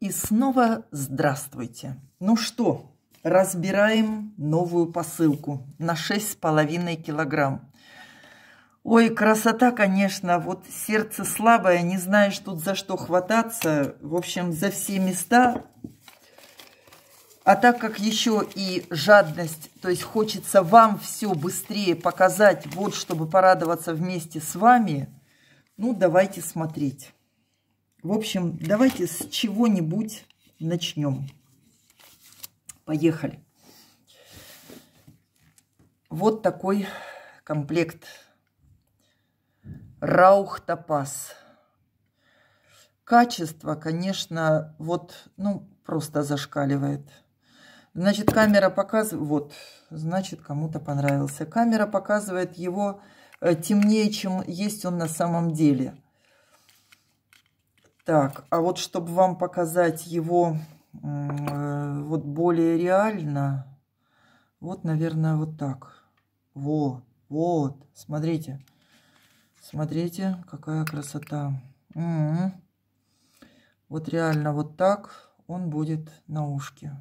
И снова здравствуйте. Ну что, разбираем новую посылку на 6,5 килограмм. Ой, красота, конечно, вот сердце слабое, не знаешь тут за что хвататься. В общем, за все места. А так как еще и жадность, то есть хочется вам все быстрее показать, вот чтобы порадоваться вместе с вами, ну давайте смотреть. В общем, давайте с чего-нибудь начнем. Поехали. Вот такой комплект. Раух Топаз. Качество, конечно, вот, ну, просто зашкаливает. Значит, камера показывает, вот, значит, кому-то понравился. Камера показывает его э, темнее, чем есть он на самом деле. Так, а вот чтобы вам показать его э, вот более реально, вот, наверное, вот так. Вот, вот, смотрите. Смотрите, какая красота. Угу. Вот реально вот так он будет на ушке.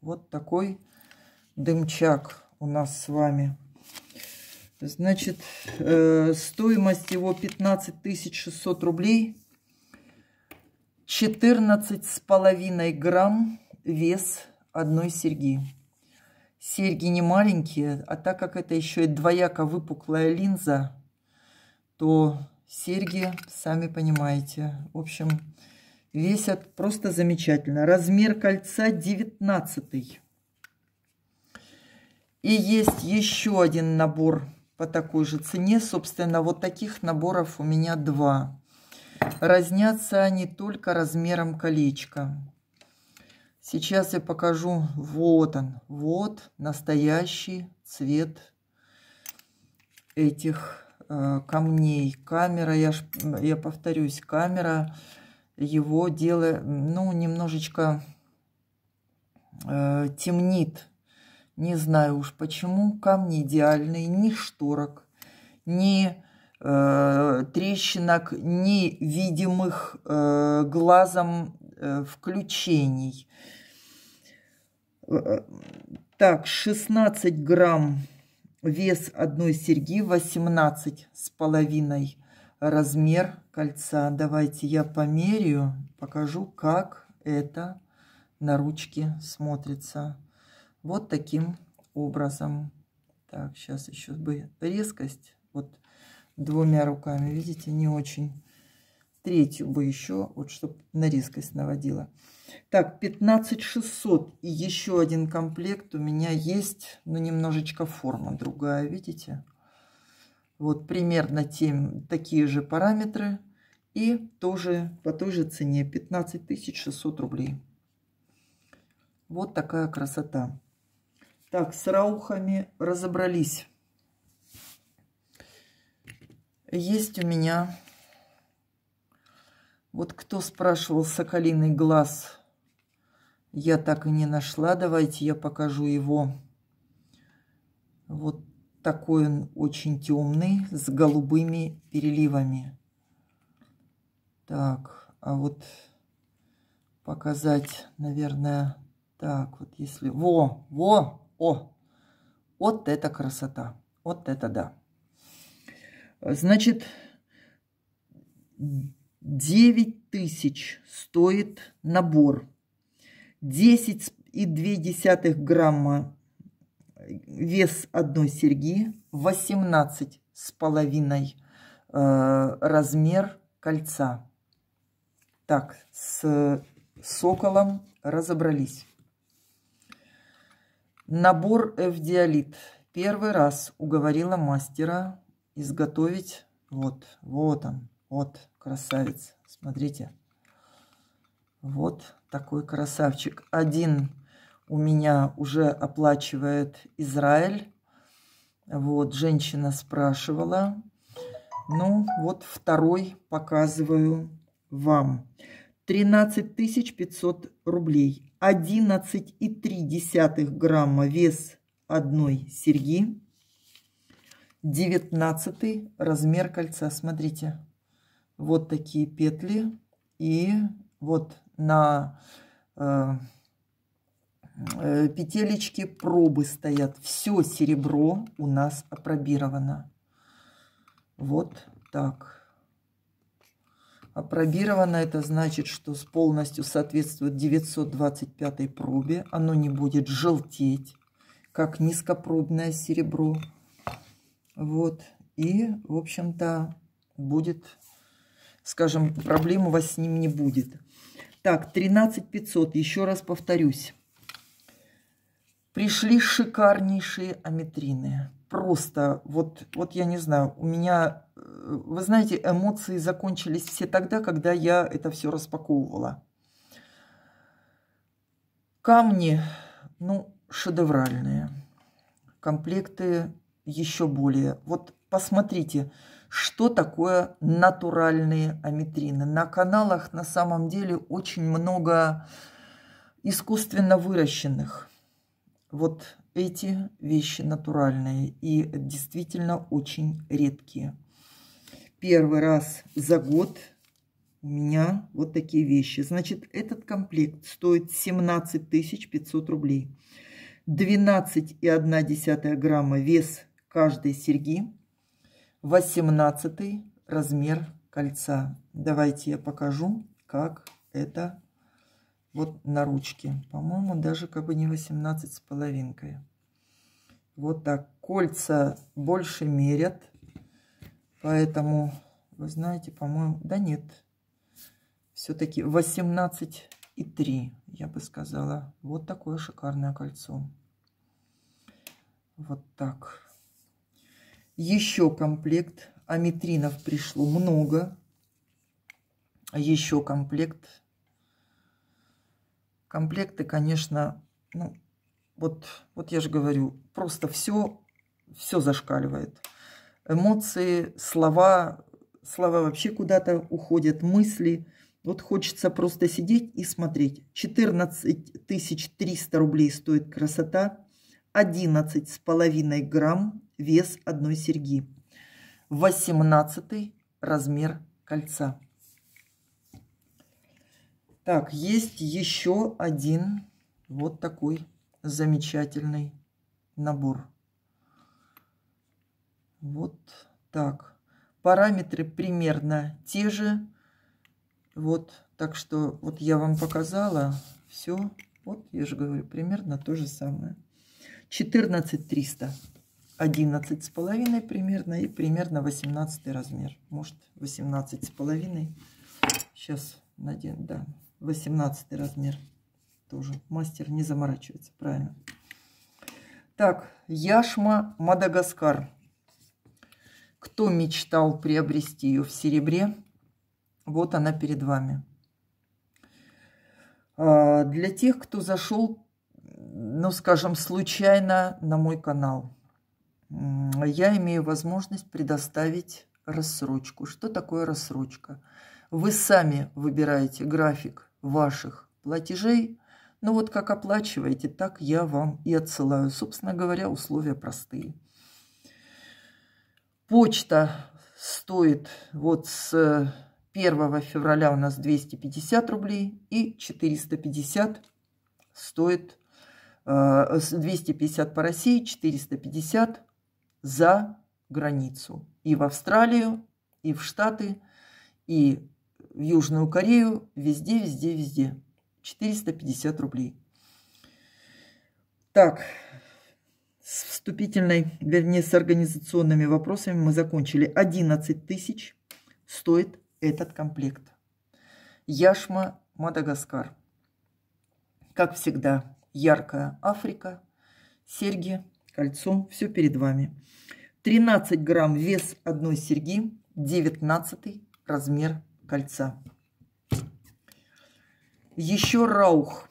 Вот такой дымчак у нас с вами. Значит, э, стоимость его 15 600 рублей. 14 с половиной грамм вес одной серьги. Серьги не маленькие, а так как это еще и двояко выпуклая линза, то серьги, сами понимаете, в общем, весят просто замечательно. Размер кольца 19. И есть еще один набор по такой же цене. Собственно, вот таких наборов у меня два. Разнятся они только размером колечка. Сейчас я покажу. Вот он. Вот настоящий цвет этих э, камней. Камера, я, ж, я повторюсь, камера его делает, ну, немножечко э, темнит. Не знаю уж почему. Камни идеальные. Ни шторок, ни э, трещинок, невидимых э, глазом э, включений. Э, так, 16 грамм вес одной серьги, 18 с половиной размер кольца. Давайте я померяю, покажу, как это на ручке смотрится. Вот таким образом. Так, сейчас еще бы резкость. Вот двумя руками, видите, не очень. Третью бы еще, вот чтобы на резкость наводила. Так, 15600 и еще один комплект у меня есть, но немножечко форма другая, видите? Вот примерно тем, такие же параметры и тоже по той же цене 15600 рублей. Вот такая красота. Так, с раухами разобрались. Есть у меня... Вот кто спрашивал соколиный глаз, я так и не нашла. Давайте я покажу его. Вот такой он очень темный, с голубыми переливами. Так, а вот показать, наверное, так, вот если... Во, во, о! Вот это красота. Вот это да. Значит, 9 тысяч стоит набор. 10,2 грамма вес одной серьги, 18 с половиной э, размер кольца. Так, с соколом разобрались. Набор F-диалит. Первый раз уговорила мастера изготовить. Вот, вот он, вот красавец. Смотрите. Вот такой красавчик. Один у меня уже оплачивает Израиль. Вот, женщина спрашивала. Ну, вот второй показываю вам. 13 500 рублей. 11,3 грамма вес одной серьги. 19 размер кольца. Смотрите. Вот такие петли. И вот на э, э, петелечке пробы стоят. Все серебро у нас опробировано. Вот так. Опробировано это значит, что полностью соответствует 925 пробе. Оно не будет желтеть, как низкопробное серебро. Вот. И, в общем-то, будет, скажем, проблем у вас с ним не будет. Так, 13 500, еще раз повторюсь. Пришли шикарнейшие аметрины. Просто, вот, вот я не знаю, у меня, э, вы знаете, эмоции закончились все тогда, когда я это все распаковывала. Камни, ну, шедевральные. Комплекты еще более. Вот посмотрите, что такое натуральные аметрины. На каналах на самом деле очень много искусственно выращенных. Вот эти вещи натуральные и действительно очень редкие. Первый раз за год у меня вот такие вещи. Значит, этот комплект стоит 17 500 рублей. 12,1 грамма вес каждой серьги. 18 размер кольца. Давайте я покажу, как это вот на ручке. По-моему, даже как бы не 18 с половинкой. Вот так. Кольца больше мерят. Поэтому, вы знаете, по-моему, да нет. Все-таки 18 и 3, я бы сказала. Вот такое шикарное кольцо. Вот так. Еще комплект. Аметринов пришло много. Еще комплект Комплекты, конечно, ну, вот, вот я же говорю, просто все, все зашкаливает. Эмоции, слова, слова вообще куда-то уходят, мысли. Вот хочется просто сидеть и смотреть. 14 300 рублей стоит красота. 11 с половиной грамм вес одной серьги. 18 размер кольца. Так, есть еще один вот такой замечательный набор. Вот так. Параметры примерно те же. Вот, так что вот я вам показала все. Вот, я же говорю, примерно то же самое. 14 300. 11 с половиной примерно и примерно 18 размер. Может 18 с половиной. Сейчас надену, да. 18 размер. Тоже мастер не заморачивается, правильно. Так, яшма Мадагаскар. Кто мечтал приобрести ее в серебре, вот она перед вами. А, для тех, кто зашел, ну, скажем, случайно на мой канал, я имею возможность предоставить рассрочку. Что такое рассрочка? Вы сами выбираете график ваших платежей. Ну вот как оплачиваете, так я вам и отсылаю. Собственно говоря, условия простые. Почта стоит вот с 1 февраля у нас 250 рублей и 450 стоит 250 э, по России, 450 за границу. И в Австралию, и в Штаты, и в Южную Корею, везде, везде, везде. 450 рублей. Так, с вступительной, вернее, с организационными вопросами мы закончили. 11 тысяч стоит этот комплект. Яшма Мадагаскар. Как всегда, яркая Африка, серьги, кольцо, все перед вами. 13 грамм вес одной серьги, 19 размер кольца. Еще раух.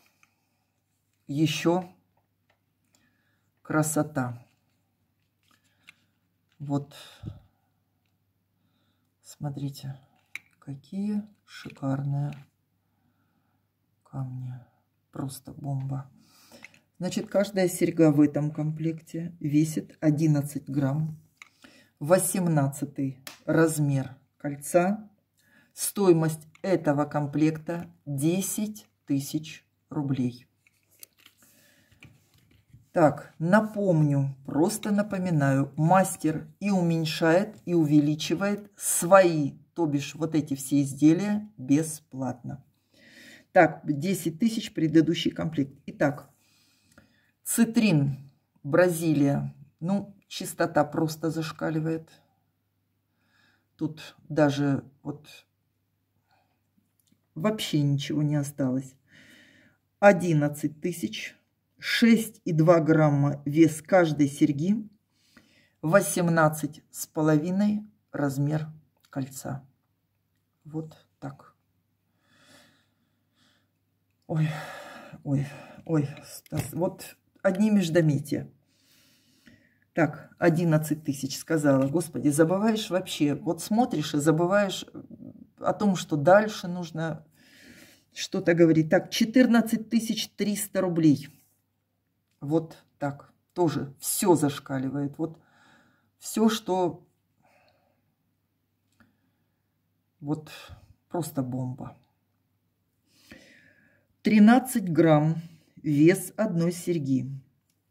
Еще красота. Вот. Смотрите, какие шикарные камни. Просто бомба. Значит, каждая серьга в этом комплекте весит 11 грамм. 18 размер кольца Стоимость этого комплекта 10 тысяч рублей. Так, напомню, просто напоминаю, мастер и уменьшает, и увеличивает свои, то бишь вот эти все изделия бесплатно. Так, 10 тысяч предыдущий комплект. Итак, цитрин, Бразилия. Ну, чистота просто зашкаливает. Тут даже вот вообще ничего не осталось. 11 тысяч 6,2 грамма вес каждой серьги, 18 с половиной размер кольца. Вот так. Ой, ой, ой, вот одни междометия. Так, 11 тысяч сказала. Господи, забываешь вообще. Вот смотришь и забываешь о том, что дальше нужно что-то говорить. Так, 14 300 рублей. Вот так. Тоже все зашкаливает. Вот все, что... Вот просто бомба. 13 грамм вес одной серьги.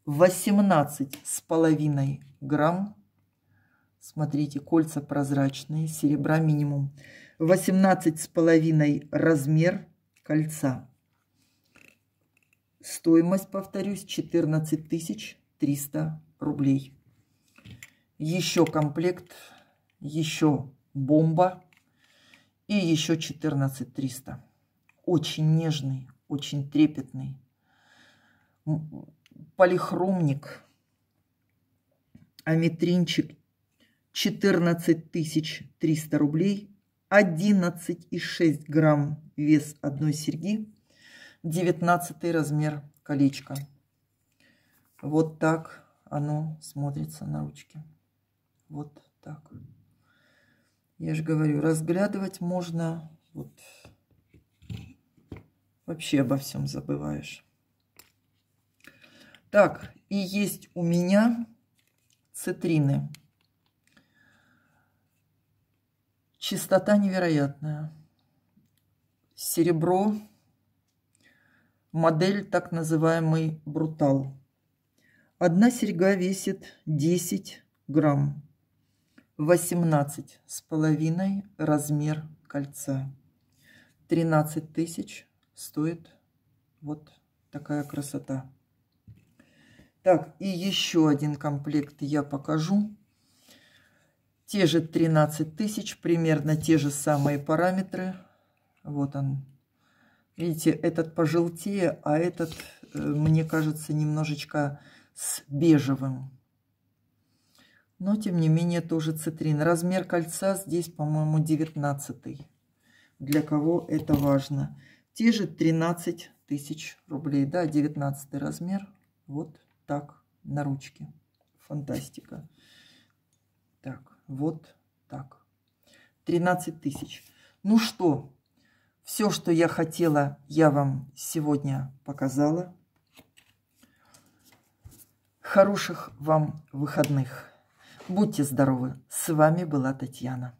18 с половиной грамм. Смотрите, кольца прозрачные, серебра минимум. 18 с половиной размер кольца. Стоимость, повторюсь, 14 300 рублей. Еще комплект, еще бомба и еще 14 300. Очень нежный, очень трепетный. Полихромник, аметринчик 14 300 рублей. 11,6 грамм вес одной серьги. 19 размер колечка. Вот так оно смотрится на ручке. Вот так. Я же говорю, разглядывать можно вот вообще обо всем забываешь. Так, и есть у меня цитрины. Чистота невероятная. Серебро модель так называемый брутал. Одна серьга весит 10 грамм, 18 с половиной размер кольца. 13 тысяч стоит вот такая красота. Так, и еще один комплект я покажу. Те же 13 тысяч, примерно те же самые параметры. Вот он, Видите, этот пожелтее, а этот, э, мне кажется, немножечко с бежевым. Но, тем не менее, тоже цитрин. Размер кольца здесь, по-моему, 19 Для кого это важно. Те же 13 тысяч рублей. Да, 19 размер. Вот так на ручке. Фантастика. Так, вот так. 13 тысяч. Ну что, все, что я хотела, я вам сегодня показала. Хороших вам выходных. Будьте здоровы. С вами была Татьяна.